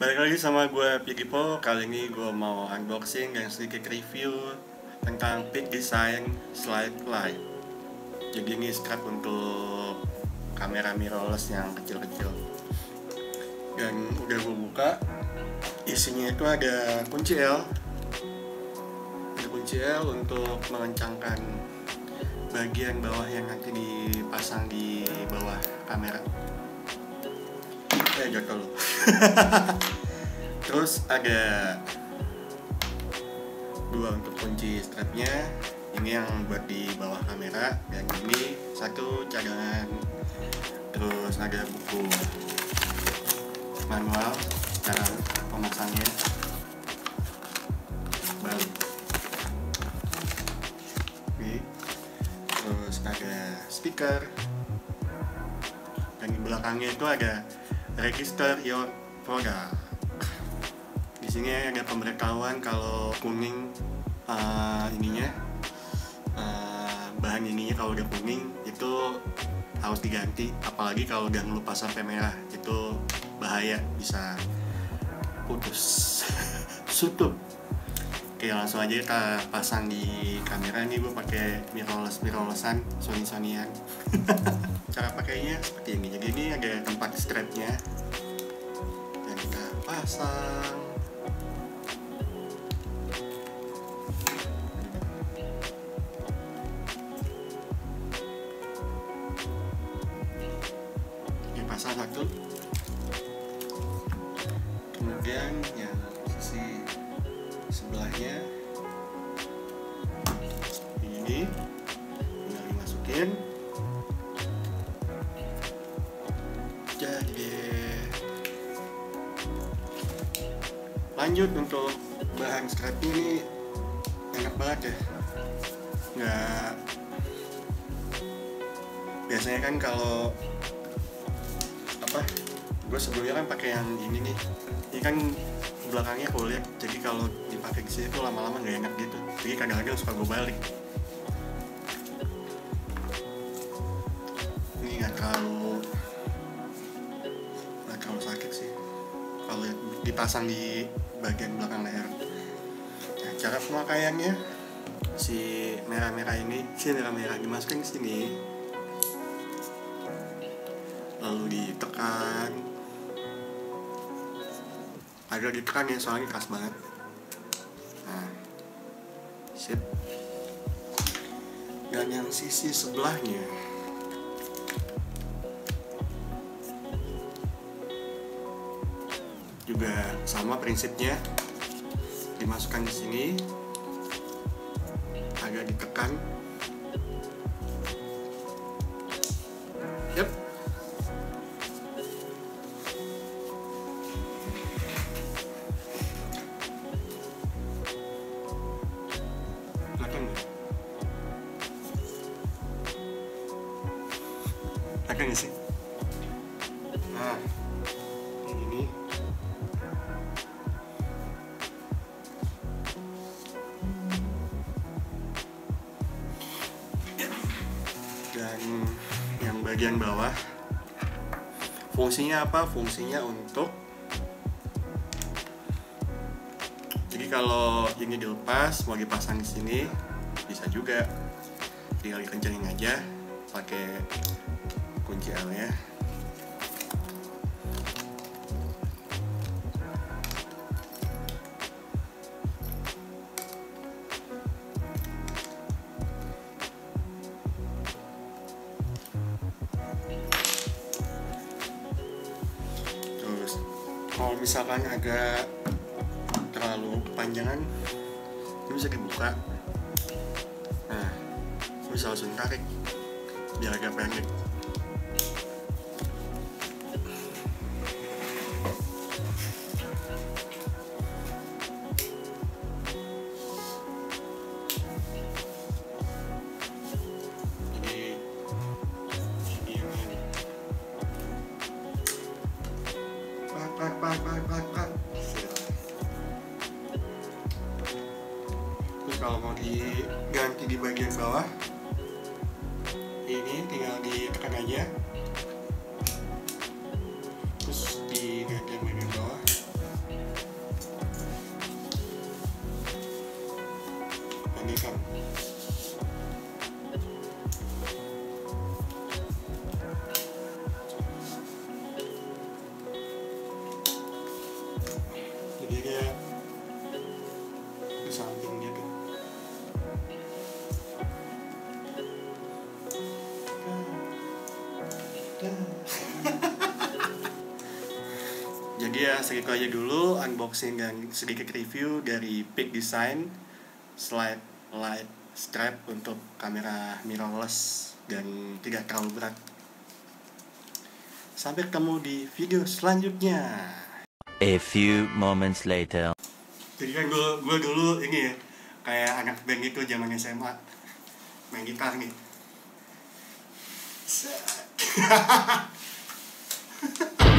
Balik lagi sama gue Pikipo, kali ini gue mau unboxing dan sedikit review tentang Peak Design Slide Light. Jadi ini strap untuk kamera mirrorless yang kecil-kecil. Dan udah gue buka, isinya itu ada kunci L. Ada kunci L untuk mengencangkan bagian bawah yang nanti dipasang di bawah kamera eh jatuh lu terus ada dua untuk kunci strapnya. Ini yang buat di bawah kamera dan ini satu cadangan. Terus ada buku manual cara pemasangnya balik terus ada speaker. Dan di belakangnya itu ada register your product. Di sini ada pemberitahuan kalau kuning uh, ininya uh, bahan ininya kalau udah kuning itu harus diganti. Apalagi kalau udah ngelupas sampai merah itu bahaya bisa putus. Sutup oke langsung aja kita pasang di kamera ini gue pakai mirrorless mirrorlessan Sony Sonyan cara pakainya seperti ini. Jadi ini ada tempat strapnya. Dan kita pasang. Ini pasang satu. Kemudian sisi sebelahnya. Ini. Tinggal dimasukin. Jadi lanjut untuk bahan strap ini. Enak banget ya. Nggak. Biasanya kan kalau apa gue sebelumnya kan pakai yang ini nih. Ini kan belakangnya kulit jadi kalau dipakai di sini tuh lama-lama nggak enak gitu. Jadi kadang-kadang suka gue balik. Ini nggak terlalu nggak terlalu sakit sih. Kalau dipasang di bagian belakang leher. Nah, cara pemakaiannya si merah-merah ini. Si merah-merah dimasukin sini. Lalu ditekan agak ditekan ya soalnya keras banget. Nah sip. Dan yang sisi sebelahnya. Juga sama prinsipnya. Dimasukkan di sini. Agak ditekan. Yep Tekan nggak sih? Nah, ini dan yang bagian bawah fungsinya apa? Fungsinya untuk jadi kalau ini dilepas mau dipasang di sini bisa juga tinggal dikencengin aja pakai kunci L ya terus kalau misalkan agak terlalu kepanjangan ini bisa dibuka. Nah bisa langsung tarik biar agak pendek bang bang bang bang terus kalau mau diganti di bagian bawah ini tinggal ditekan aja. Terus diganti bagian bawah. Dan ikan Jadi ya segitu aja dulu unboxing dan sedikit review dari Peak Design slide light strap untuk kamera mirrorless dan tidak terlalu berat. Sampai ketemu di video selanjutnya. A few moments later. Jadi kan gue gue dulu ini ya kayak anak band itu zaman SMA main gitar nih.